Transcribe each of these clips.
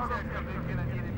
Todos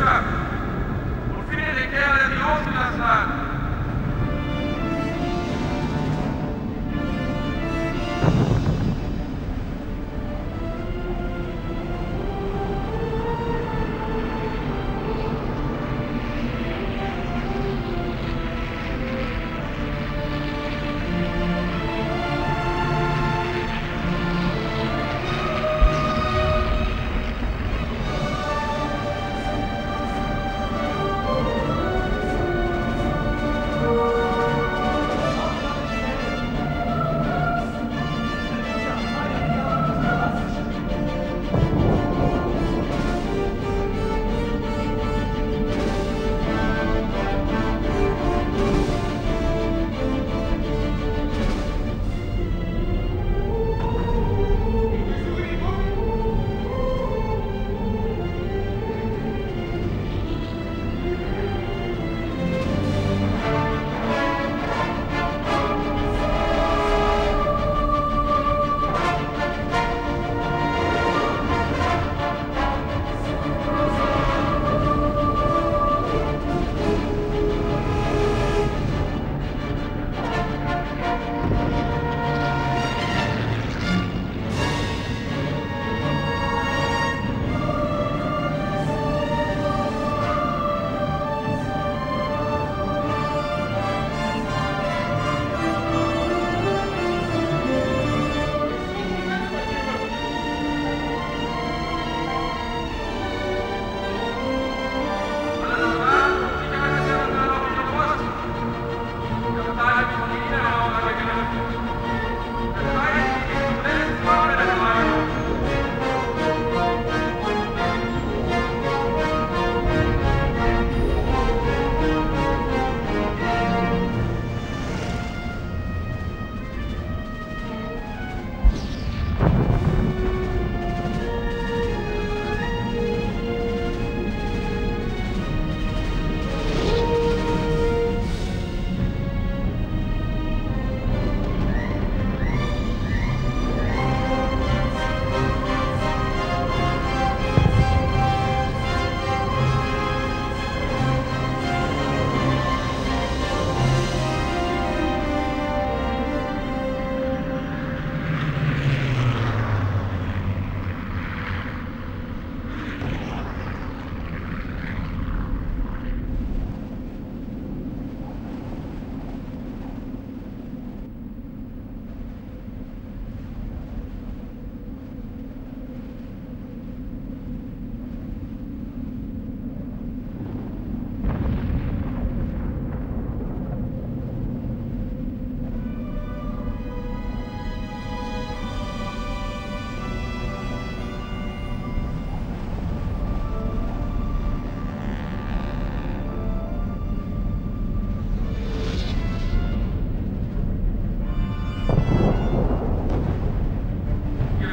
arkadaşlar. Bu finali geldi yolcular.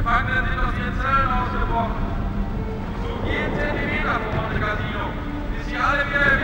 Gefangenen sind aus ihren Zellen ausgebrochen. So jeden Zentimeter vom Monte Casino, ist sie alle wieder